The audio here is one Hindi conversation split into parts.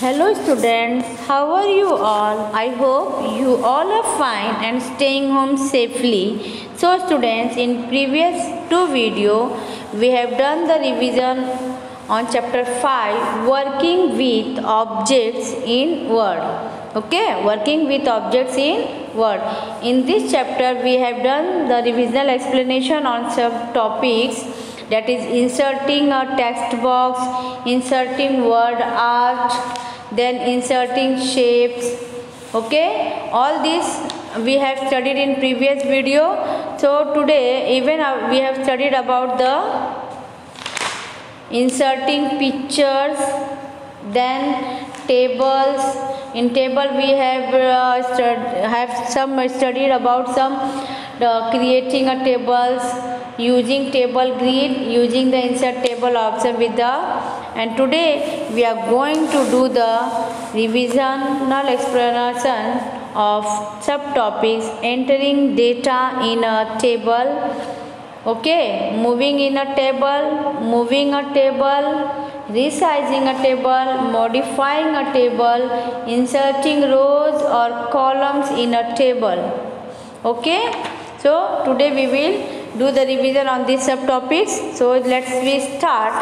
Hello students, how are you all? I hope you all are fine and staying home safely. So students, in previous two video, we have done the revision on chapter 5, working with objects in word. Okay, working with objects in word. In this chapter, we have done the revisional explanation on subtopics that is inserting a text box, inserting word art, then inserting shapes. Okay? All this we have studied in previous video. So today even uh, we have studied about the inserting pictures then tables. In table we have uh, have some studied about some uh, creating a tables using table grid using the insert table option with the and today we are going to do the revisional explanation of subtopics entering data in a table. Okay moving in a table moving a table resizing a table modifying a table inserting rows or columns in a table. Okay so today we will do the revision on these subtopics so let's we start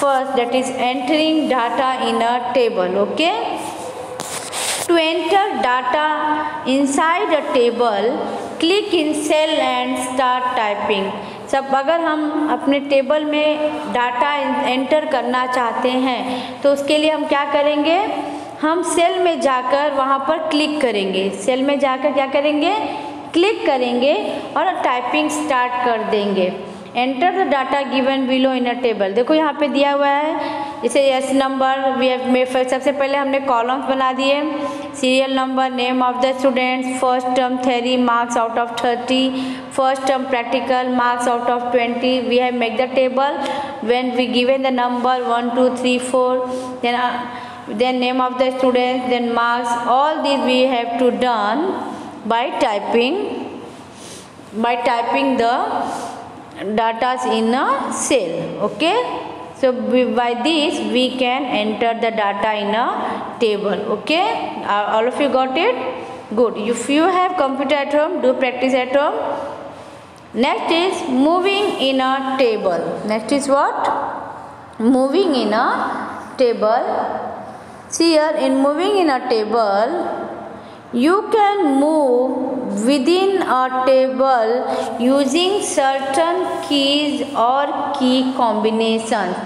first that is entering data in a table okay to enter data inside a table click in cell and start typing सब अगर हम अपने टेबल में डाटा एंटर करना चाहते हैं तो उसके लिए हम क्या करेंगे हम सेल में जाकर वहाँ पर क्लिक करेंगे सेल में जाकर क्या करेंगे क्लिक करेंगे और टाइपिंग स्टार्ट कर देंगे. Enter the data given below in a table देखो यहाँ पे दिया हुआ है जैसे एस नंबर वी हैव सबसे पहले हमने कॉलम्स बना दिए serial number name of the students first term theory marks out of thirty first term practical marks out of twenty we have make the table when we given the number one two three four then then name of the students then marks, all these we have to done. By typing by typing the datas in a cell okay? So by this we can enter the data in a table okay? All of you got it? Good. If you have computer at home do practice at home. Next is moving in a table. Next is what? Moving in a table. See here in moving in a table you can move within a table using certain keys or key combinations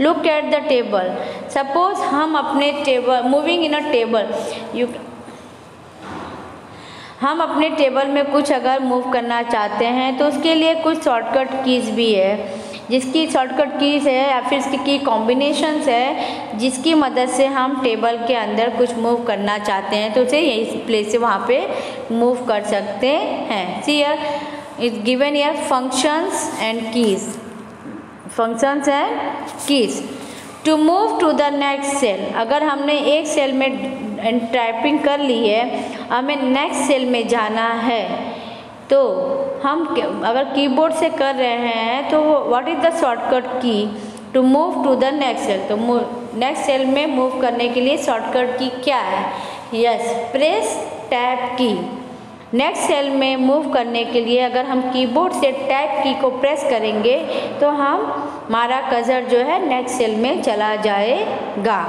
look at the table suppose हम अपने table moving in a table you हम अपने टेबल में कुछ अगर मूव करना चाहते हैं तो उसके लिए कुछ शॉर्टकट कीज भी है जिसकी शॉर्टकट कीज है या फिर इसकी की कॉम्बिनेशंस है, जिसकी मदद से हम टेबल के अंदर कुछ मूव करना चाहते हैं तो उसे यही प्लेस से वहाँ पे मूव कर सकते हैं। See here is given here functions and keys functions and keys to move to the next cell अगर हमने एक सेल में टाइपिंग कर ली है, हमें नेक्स्ट सेल में जाना है। तो हम अगर कीबोर्ड से कर रहे हैं तो what is the shortcut key to move to the next cell तो नेक्स्ट सेल में मूव करने के लिए शॉर्टकट की क्या है? Yes press tab key next cell में मूव करने के लिए अगर हम कीबोर्ड से टैप की को प्रेस करेंगे तो हम, हमारा कज़र जो है नेक्स्ट सेल में चला जाएगा.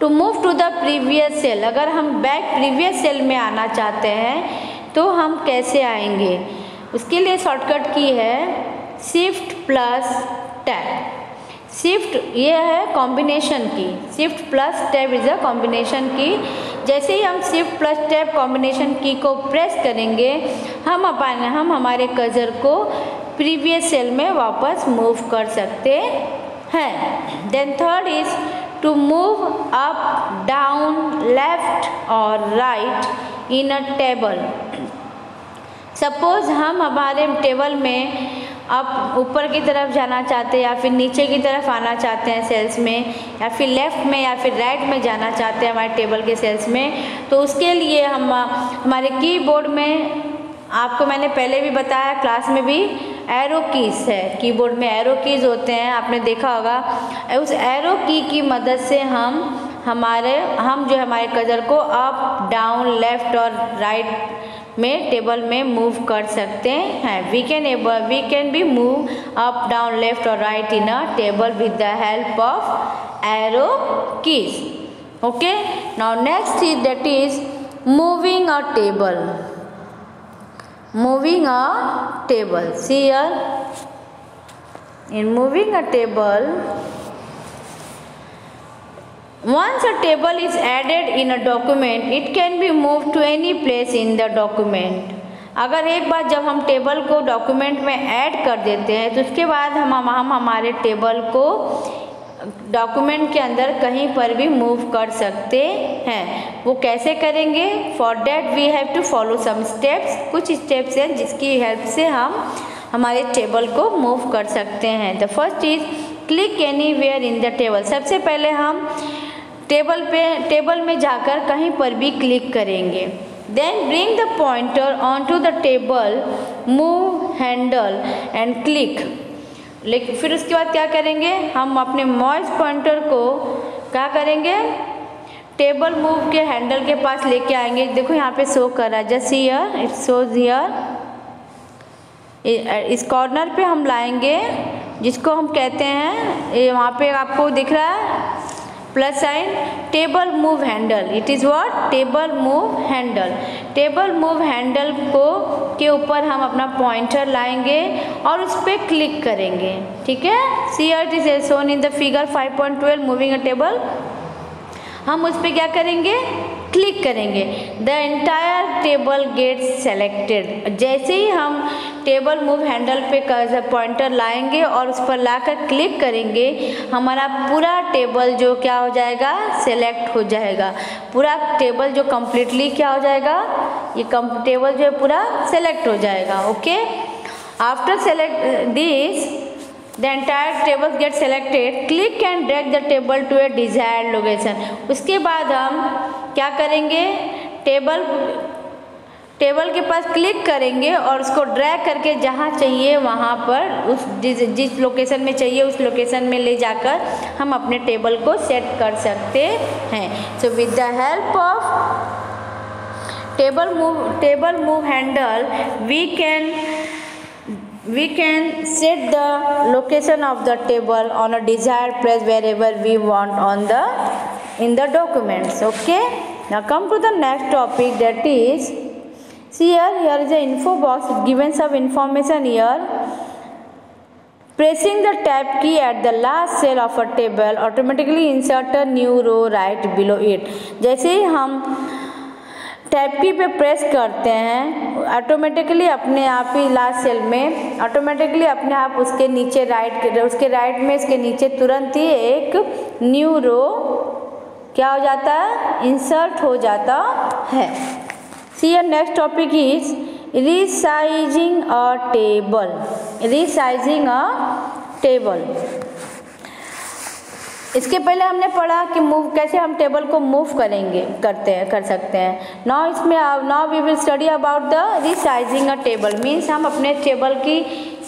To move to the previous cell अगर हम बैक प्रीवियस सेल में आना चाहते हैं तो हम कैसे आएँगे? उसके लिए शॉर्टकट की है शिफ्ट प्लस टैप शिफ्ट ये है combination key. Shift plus tab is a combination key. जैसे ही हम शिफ्ट प्लस टैब कॉम्बिनेशन की को प्रेस करेंगे, हम अपन, हम हमारे कज़र को प्रीवियस सेल में वापस मूव कर सकते हैं. Then third is to move up down left और right in a table suppose हम हमारे टेबल में आप ऊपर की तरफ़ जाना चाहते हैं या फिर नीचे की तरफ़ आना चाहते हैं सेल्स में, या फिर लेफ़्ट में या फिर राइट में जाना चाहते हैं हमारे टेबल के सेल्स में तो उसके लिए हम, हमारे कीबोर्ड में आपको मैंने पहले भी बताया क्लास में भी एरो कीज है कीबोर्ड में एरो कीज होते हैं, आपने देखा होगा। उस एरो की की मदद से हम, हमारे, हम जो हमारे कजर को अप डाउन लेफ़्ट और राइट में टेबल में मूव कर सकते हैं। We can able we can be move up down left और right in a table with the help of arrow keys okay now next is that is moving a table moving a table see here? In moving a table Once a table is added in a document, it can be moved to any place in the document. अगर एक बार जब हम टेबल को डॉक्यूमेंट में ऐड कर देते हैं तो उसके बाद हम हम हमारे टेबल को डॉक्यूमेंट के अंदर कहीं पर भी मूव कर सकते हैं। वो कैसे करेंगे? For that we have to follow some steps कुछ स्टेप्स हैं जिसकी हेल्प से हम हमारे टेबल को मूव कर सकते हैं। The first is click anywhere in the table सबसे पहले हम टेबल पे, टेबल में जाकर कहीं पर भी क्लिक करेंगे। Then bring the pointer on to the table move handle and click लेकिन फिर उसके बाद क्या करेंगे? हम अपने मॉइस पॉइंटर को क्या करेंगे? टेबल मूव के हैंडल के पास लेके आएँगे। देखो यहाँ पे शो कर रहा है। Just here it shows here इस कॉर्नर पे हम लाएँगे, जिसको हम कहते हैं वहाँ पे आपको दिख रहा है। Plus sign table move handle it is what table move handle table move handle को, के ऊपर हम अपना पॉइंटर लाएँगे और उस पर क्लिक करेंगे। ठीक है? See are it shown in the figure 5.12 moving a table हम उस पर क्या करेंगे? क्लिक करेंगे। The entire table get selected जैसे ही हम टेबल मूव हैंडल पे पॉइंटर लाएँगे और उस पर लाकर क्लिक करेंगे, हमारा पूरा टेबल जो क्या हो जाएगा? सेलेक्ट हो जाएगा। पूरा टेबल जो कम्प्लीटली क्या हो जाएगा? ये कम टेबल जो है पूरा सेलेक्ट हो जाएगा okay after select this the entire table get selected. Click and drag the table to a desired location. उसके बाद हम क्या करेंगे? टेबल टेबल के पास क्लिक करेंगे और उसको ड्रैग करके जहाँ चाहिए वहाँ पर उस जिस जिस लोकेशन में चाहिए उस लोकेशन में ले जाकर हम अपने टेबल को सेट कर सकते हैं। So with the help of table move table move handle we can we can set the location of the table on a desired place wherever we want on the in the documents okay now come to the next topic that is see here here is a info box given some information here pressing the tab key at the last cell of a table automatically insert a new row right below it जैसे ही हम टैप की पे प्रेस करते हैं ऑटोमेटिकली अपने आप ही लास्ट सेल में ऑटोमेटिकली अपने आप उसके नीचे राइट उसके राइट में इसके नीचे तुरंत ही एक न्यू रो क्या हो जाता है? इंसर्ट हो जाता है। See here next topic is resizing a table resizing a table इसके पहले हमने पढ़ा कि मूव कैसे हम टेबल को मूव करेंगे, करते हैं, कर सकते हैं। नाउ इसमें now we will study about the resizing a table means हम अपने टेबल की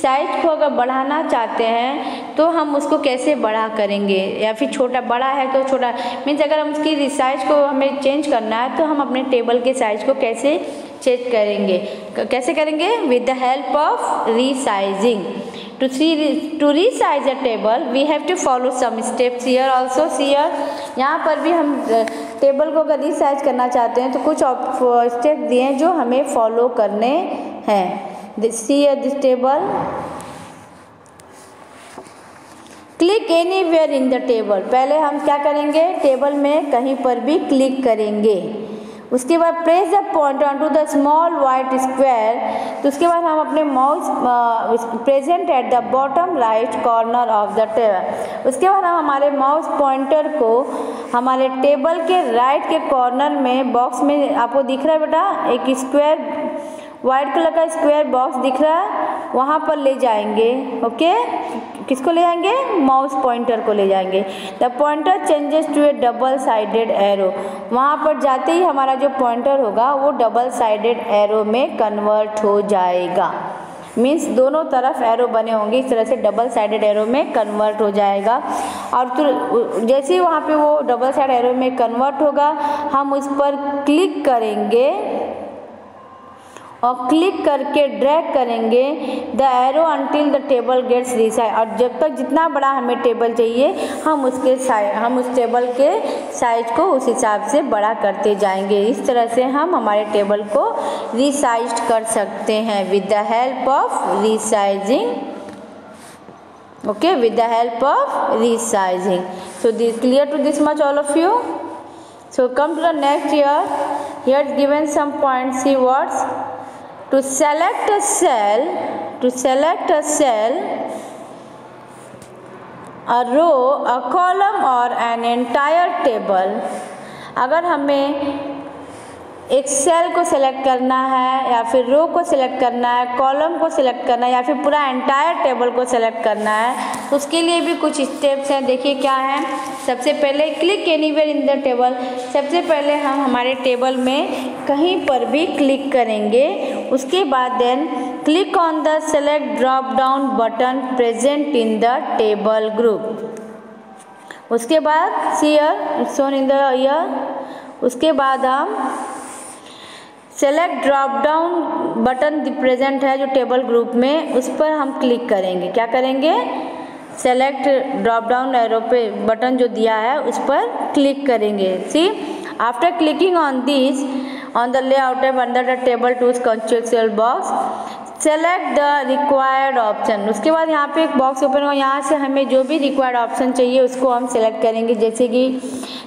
साइज़ को अगर बढ़ाना चाहते हैं तो हम उसको कैसे बड़ा करेंगे? या फिर छोटा, बड़ा है तो छोटा। मीन्स अगर हम उसकी साइज़ को हमें चेंज करना है तो हम अपने टेबल के साइज़ को कैसे चेंज करेंगे? कैसे करेंगे? With the help of resizing to see to resize a table, we have to follow some steps here also. See here, यहाँ पर भी हम टेबल को अगर रिसाइज करना चाहते हैं तो कुछ स्टेप दिए हैं जो हमें फॉलो करने हैं। See this table click anywhere in the table पहले हम क्या करेंगे? टेबल में कहीं पर भी क्लिक करेंगे। उसके बाद press the point on to the small white square तो उसके बाद हम अपने mouse present at the bottom right corner of the table उसके बाद हम हमारे माउस पॉइंटर को हमारे टेबल के राइट के कॉर्नर में बॉक्स में, आपको दिख रहा है बेटा? एक स्क्वायर वाइट कलर का स्क्वायर बॉक्स दिख रहा है। वहाँ पर ले जाएँगे ओके किसको ले जाएँगे माउस पॉइंटर को ले जाएँगे। The pointer changes to a double sided arrow वहाँ पर जाते ही हमारा जो पॉइंटर होगा, वो डबल साइडेड एरो में कन्वर्ट हो जाएगा। मीन्स दोनों तरफ़ एरो बने होंगे, इस तरह से डबल साइडेड एरो में कन्वर्ट हो जाएगा। और तो जैसे ही वहाँ पे वो डबल साइड एरो में कन्वर्ट होगा, हम उस पर क्लिक करेंगे और क्लिक करके ड्रैग करेंगे, the arrow until the table gets resize और जब तक जितना बड़ा हमें टेबल चाहिए, हम उसके साइज़ हम उस टेबल के साइज़ को उस हिसाब से बड़ा करते जाएँगे। इस तरह से हम हमारे टेबल को रिसाइज कर सकते हैं with the help of resizing okay with the help of resizing. So, this clear to this much, all of you? So, come to the next here here is given some points see words to select a cell, to select a cell, a row, a column or an entire table. अगर हमें एक सेल को सेलेक्ट करना है या फिर रो को सिलेक्ट करना है कॉलम को सिलेक्ट करना है या फिर पूरा एंटायर टेबल को सिलेक्ट करना है उसके लिए भी कुछ स्टेप्स हैं। देखिए क्या है। सबसे पहले click anywhere in the table सबसे पहले हम हमारे टेबल में कहीं पर भी क्लिक करेंगे। उसके बाद then click on the select drop down button present in the table group उसके बाद see here shown in the here उसके बाद हम select drop down button present है जो टेबल ग्रुप में, उस पर हम क्लिक करेंगे। क्या करेंगे? सेलेक्ट ड्रॉप डाउन एरो पे बटन जो दिया है, उस पर क्लिक करेंगे। See after clicking on this on the layout under the table tools contextual box select the required option उसके बाद यहाँ पे एक बॉक्स ओपन होगा यहाँ से हमें जो भी रिक्वायर्ड ऑप्शन चाहिए, उसको हम सेलेक्ट करेंगे। जैसे कि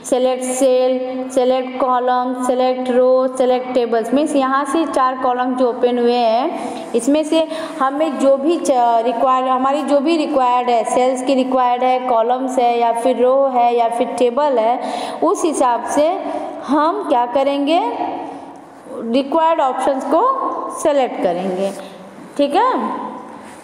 select cell select column select row select tables means यहाँ से चार कॉलम जो ओपन हुए हैं, इसमें से हमें जो भी रिक्वायर हमारी जो भी रिक्वायर्ड है सेल्स की रिक्वायर्ड है कॉलम्स है, या फिर रो है, या फिर टेबल है, उस हिसाब से हम क्या करेंगे? रिक्वायर्ड ऑप्शंस को सेलेक्ट करेंगे। ठीक है?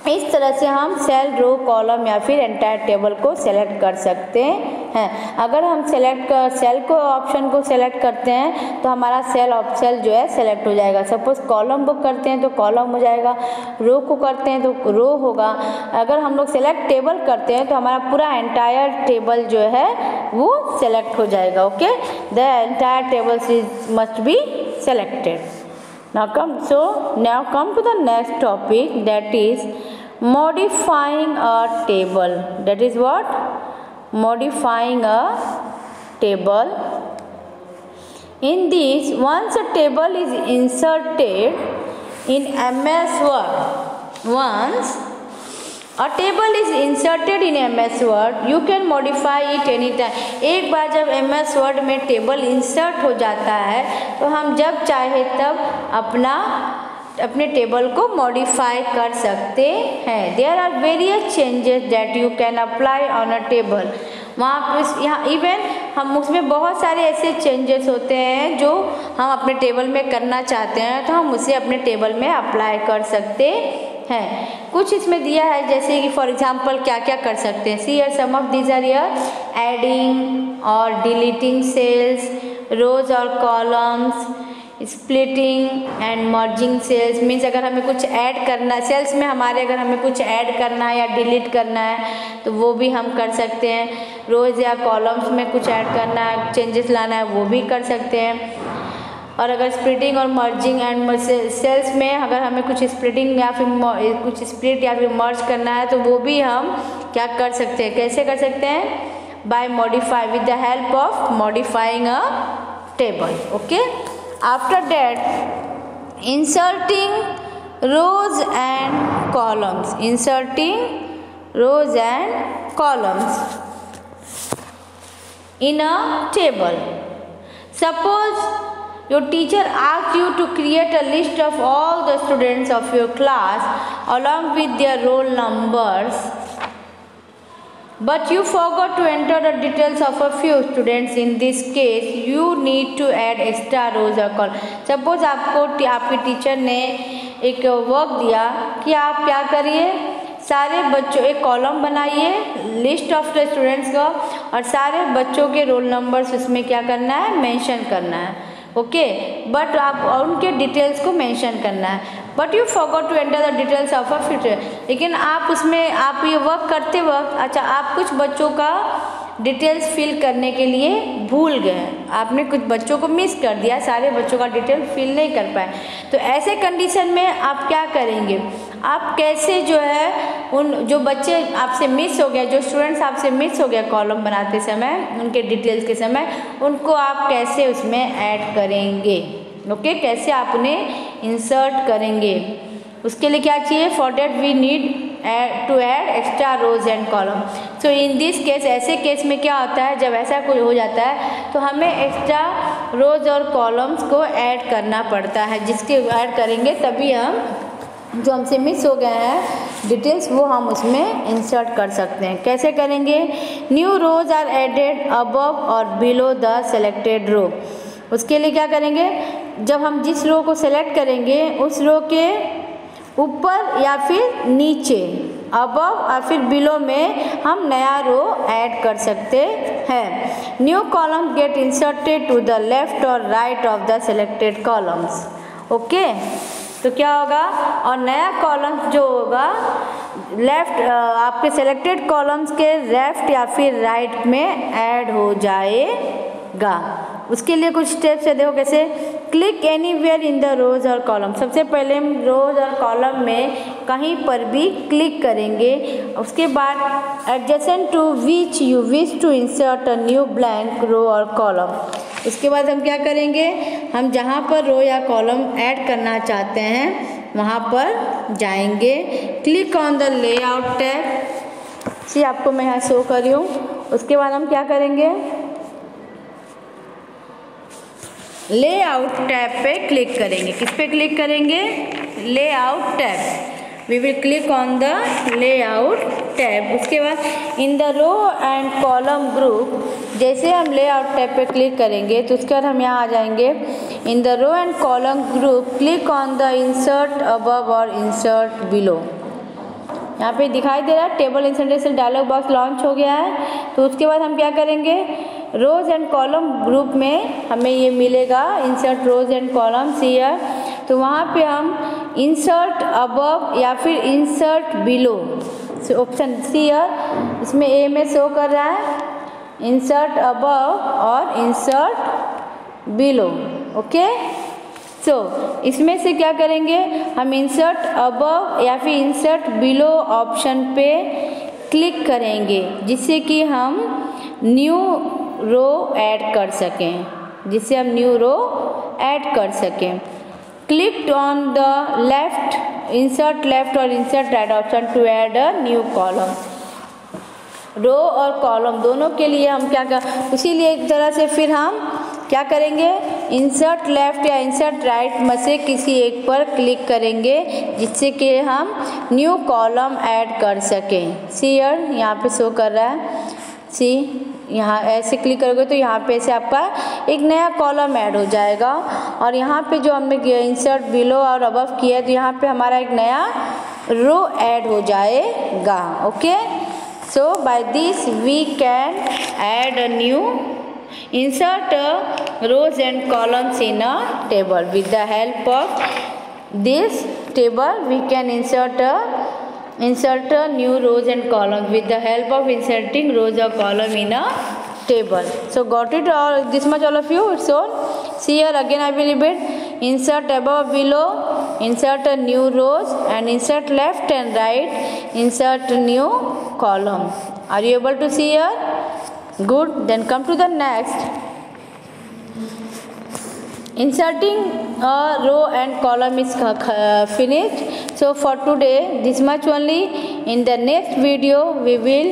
इस तरह से हम सेल रो कॉलम या फिर एंटायर टेबल को सेलेक्ट कर सकते हैं। अगर हम सेलेक्ट कर सेल को ऑप्शन को सेलेक्ट करते हैं तो हमारा सेल ऑप्शन जो है सेलेक्ट हो जाएगा। सपोज़ कॉलम बुक करते हैं तो कॉलम हो जाएगा। रो को करते हैं तो रो होगा। अगर हम लोग सेलेक्ट टेबल करते हैं तो हमारा पूरा एंटायर टेबल जो है, वो सेलेक्ट हो जाएगा okay the entire table must be selected now come so now come to the next topic that is modifying a table. That is what? Modifying a table. In this once a table is inserted in ms word once is inserted in M S word you can modify it any time एक बार जब एस वर्ड में टेबल इंसर्ट हो जाता है तो हम जब चाहे तब अपना, अपने टेबल को मॉडिफाई कर सकते हैं. There are various changes that you can apply on a table वहाँ पर यहाँ इवन हम उसमें बहुत सारे ऐसे चेंजेस होते हैं जो हम अपने टेबल में करना चाहते हैं तो हम उसे अपने टेबल में अप्लाई कर सकते हैं कुछ इसमें दिया है, जैसे कि फॉर एग्जांपल क्या क्या कर सकते हैं? See are some of these are yeah adding or deleting cells rows or columns splitting and merging cells means अगर हमें कुछ ऐड करना सेल्स में हमारे अगर हमें कुछ ऐड करना है या डिलीट करना है तो वो भी हम कर सकते हैं। रोज़ या कॉलम्स में कुछ ऐड करना है चेंजेस लाना है, वो भी कर सकते हैं। और अगर स्प्लिटिंग और मर्जिंग एंड सेल्स में अगर हमें कुछ स्प्लिटिंग या फिर कुछ स्प्लिट या फिर मर्ज करना है तो वो भी हम क्या कर सकते हैं? कैसे कर सकते हैं? By modify with the help of modifying a table okay after that inserting rows and columns inserting rows and columns in a table. Suppose Your teacher asks you to create a list of all the students of your class along with their roll numbers. But you forgot to enter the details of a few students. In this case, you need to add extra rows or columns. Suppose आपको आपके टीचर ने एक वर्क दिया कि आप क्या करिए सारे बच्चों एक कॉलम बनाइए लिस्ट ऑफ़ द स्टूडेंट्स का और सारे बच्चों के रोल नंबर्स उसमें क्या करना है मेंशन करना है ओके बट आप उनके डिटेल्स को मेंशन करना है. But you forgot to enter the details of a future लेकिन आप उसमें, आप ये वर्क करते वक्त अच्छा आप कुछ बच्चों का डिटेल्स फिल करने के लिए भूल गए आपने कुछ बच्चों को मिस कर दिया, सारे बच्चों का डिटेल फिल नहीं कर पाए. तो ऐसे कंडीशन में आप क्या करेंगे? आप कैसे जो है उन, जो बच्चे आपसे मिस हो गए, जो स्टूडेंट्स आपसे मिस हो गया कॉलम बनाते समय, उनके डिटेल्स के समय, उनको आप कैसे उसमें ऐड करेंगे? ओके कैसे आप उन्हें इंसर्ट करेंगे? उसके लिए क्या चाहिए? For that we need to add extra rows and column so in this case ऐसे केस में क्या होता है? जब ऐसा कोई हो जाता है तो हमें एक्स्ट्रा रोज और कॉलम्स को ऐड करना पड़ता है। जिसके ऐड करेंगे, तभी हम जो हमसे मिस हो गया है डिटेल्स वो हम उसमें इंसर्ट कर सकते हैं। कैसे करेंगे? New rows are added above or below the selected row उसके लिए क्या करेंगे? जब हम जिस रो को सेलेक्ट करेंगे, उस रो के ऊपर या फिर नीचे अबव और फिर बिलो में हम नया रो ऐड कर सकते हैं। New column get inserted to the left or right of the selected columns okay तो क्या होगा? और नया कॉलम जो होगा लेफ़्ट आपके सेलेक्टेड कॉलम्स के लेफ़्ट या फिर राइट में ऐड हो जाएगा। उसके लिए कुछ स्टेप्स है, देखो कैसे। Click anywhere in the rows or column सबसे पहले हम रोज और कॉलम में कहीं पर भी क्लिक करेंगे। उसके बाद adjacent to which you wish to insert a new blank row or column उसके बाद हम क्या करेंगे? हम जहाँ पर रो या कॉलम ऐड करना चाहते हैं, वहाँ पर जाएँगे। Click on the layout tab see आपको मैं यहाँ शो कर रही हूँ। उसके बाद हम क्या करेंगे? लेआउट टैब पे क्लिक करेंगे। किस पे क्लिक करेंगे? Layout tab we will click on the layout tab उसके बाद in the row and column group जैसे हम लेआउट टैब पे क्लिक करेंगे तो उसके बाद हम यहाँ आ जाएँगे. In the row and column group click on the insert above or insert below यहाँ पे दिखाई दे रहा है table insertion dialog box launch हो गया है. तो उसके बाद हम क्या करेंगे? रोज एंड कॉलम ग्रुप में हमें ये मिलेगा insert rows and column see here तो वहाँ पे हम इंसर्ट अबव या फिर इंसर्ट बिलो ऑप्शन सीयर इसमें ए में शो कर रहा है। Insert above or insert below okay so इसमें से क्या करेंगे? हम इंसर्ट अबव या फिर इंसर्ट बिलो ऑप्शन पे क्लिक करेंगे, जिससे कि हम न्यू रो ऐड कर सकें। जिससे हम न्यू रो ऐड कर सकें। Click on the left insert left or insert right option to add a new column row और कॉलम दोनों के लिए हम क्या कर, इसीलिए एक तरह से फिर हम क्या करेंगे? इंसर्ट लेफ़्ट या इंसर्ट राइट में से किसी एक पर क्लिक करेंगे, जिससे कि हम न्यू कॉलम ऐड कर सकें। सी यहाँ पे शो कर रहा है। सी यहाँ ऐसे क्लिक करोगे तो यहाँ पे से आपका एक नया कॉलम ऐड हो जाएगा। और यहाँ पे जो हमने इंसर्ट बिलो और अबव किया है तो यहाँ पे हमारा एक नया रो ऐड हो जाएगा। Okay so by this we can add a new uh, rows and columns in a table. With the help of this table we can insert a insert a new rows and columns with the help of inserting rows or column in a table. So got it all? This much all of you? It's all? See here again i will repeat. Insert above below. Insert a new rows and insert left and right. Insert new column. Are you able to see here? Good. Then come to the next inserting a row and column is finished. So for today this much only. In the next video we will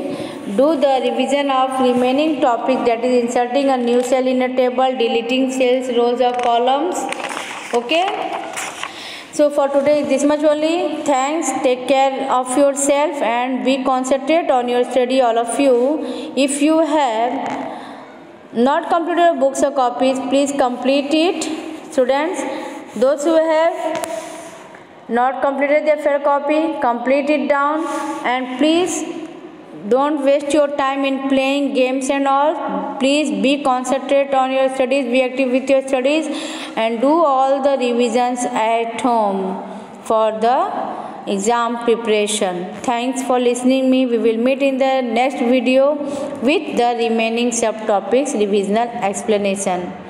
do the revision of remaining topic that is inserting a new cell in a table deleting cells rows or columns. Okay? So for today this much only. Thanks. Take care of yourself and be concentrate on your study all of you. If you have not completed books or copies please complete it students those who have not completed their fair copy complete it down and please don't waste your time in playing games and all. Please be concentrate on your studies be active with your studies and do all the revisions at home for the exam preparation. Thanks for listening me. We will meet in the next video with the remaining subtopics revisional explanation